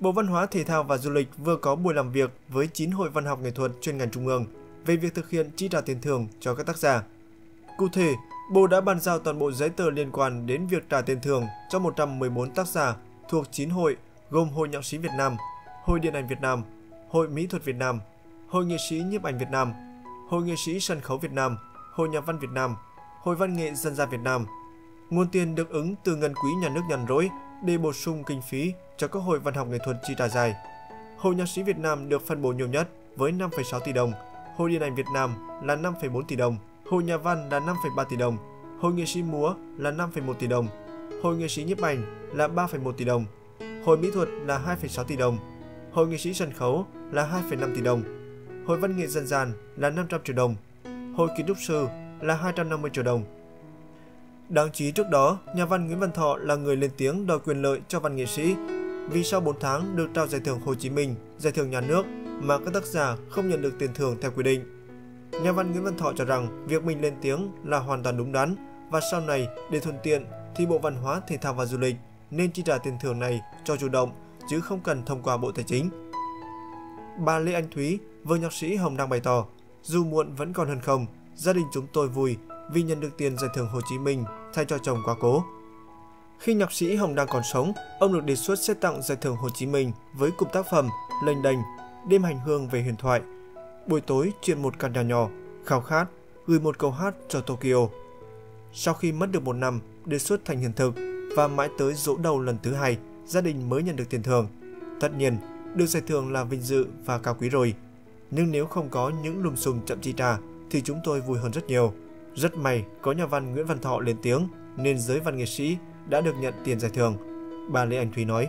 Bộ Văn hóa Thể thao và Du lịch vừa có buổi làm việc với 9 hội văn học nghệ thuật chuyên ngành trung ương về việc thực hiện chi trả tiền thưởng cho các tác giả. Cụ thể, Bộ đã bàn giao toàn bộ giấy tờ liên quan đến việc trả tiền thưởng cho 114 tác giả thuộc 9 hội gồm Hội Nhạc sĩ Việt Nam, Hội Điện ảnh Việt Nam, Hội Mỹ thuật Việt Nam, Hội Nghệ sĩ nhiếp ảnh Việt Nam, Hội Nghệ sĩ sân khấu Việt Nam, Hội Nhà văn Việt Nam, Hội Văn nghệ dân gian Việt Nam. Nguồn tiền được ứng từ ngân quỹ nhà nước nhàn rỗi để bổ sung kinh phí cho các hội văn học nghệ thuật chi trả dài. Hội Nhạc sĩ Việt Nam được phân bổ nhiều nhất với 5,6 tỷ đồng, Hội Điện ảnh Việt Nam là 5,4 tỷ đồng, Hội Nhà văn là 5,3 tỷ đồng, Hội Nghệ sĩ múa là 5,1 tỷ đồng, Hội Nghệ sĩ nhiếp ảnh là 3,1 tỷ đồng, Hội Mỹ thuật là 2,6 tỷ đồng, Hội Nghệ sĩ sân khấu là 2,5 tỷ đồng, Hội Văn nghệ dân gian là 500 triệu đồng, Hội Kiến trúc sư là 250 triệu đồng. Đáng chú ý trước đó, nhà văn Nguyễn Văn Thọ là người lên tiếng đòi quyền lợi cho văn nghệ sĩ vì sau 4 tháng được trao giải thưởng Hồ Chí Minh, giải thưởng nhà nước mà các tác giả không nhận được tiền thưởng theo quy định. Nhà văn Nguyễn Văn Thọ cho rằng việc mình lên tiếng là hoàn toàn đúng đắn và sau này để thuận tiện thì Bộ Văn hóa, Thể thao và Du lịch nên chi trả tiền thưởng này cho chủ động chứ không cần thông qua Bộ Tài chính. Bà Lê Anh Thúy, vợ nhạc sĩ Hồng đang bày tỏ, dù muộn vẫn còn hơn không, gia đình chúng tôi vui vì nhận được tiền giải thưởng Hồ Chí Minh thay cho chồng quá cố. Khi nhạc sĩ Hồng đang còn sống, ông được đề xuất sẽ tặng giải thưởng Hồ Chí Minh với cụm tác phẩm Lênh đênh, Đêm hành hương về huyền thoại, Buổi tối chuyện một căn nhà nhỏ, Khao khát, gửi một câu hát cho Tokyo. Sau khi mất được một năm, đề xuất thành hiện thực và mãi tới dỗ đầu lần thứ hai, gia đình mới nhận được tiền thưởng. Tất nhiên, được giải thưởng là vinh dự và cao quý rồi. Nhưng nếu không có những lùm xùm chậm chi trả thì chúng tôi vui hơn rất nhiều. Rất may, có nhà văn Nguyễn Văn Thọ lên tiếng, nên giới văn nghệ sĩ đã được nhận tiền giải thưởng. Bà Lê Anh Thúy nói.